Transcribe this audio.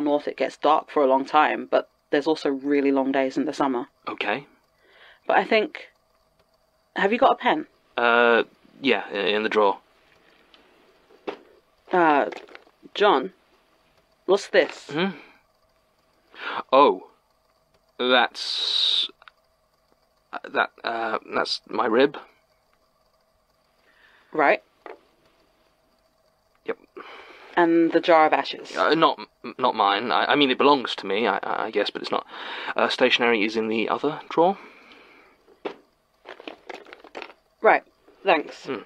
north it gets dark for a long time, but there's also really long days in the summer. Okay. But I think. Have you got a pen? Uh, yeah, in the drawer. Uh, Jon, what's this? Hmm? Oh, that's uh, that. Uh, that's my rib. Right. Yep. And the jar of ashes. Uh, not not mine. I, I mean, it belongs to me, I, I guess, but it's not. Uh, stationery is in the other drawer. Right. Thanks. Hmm.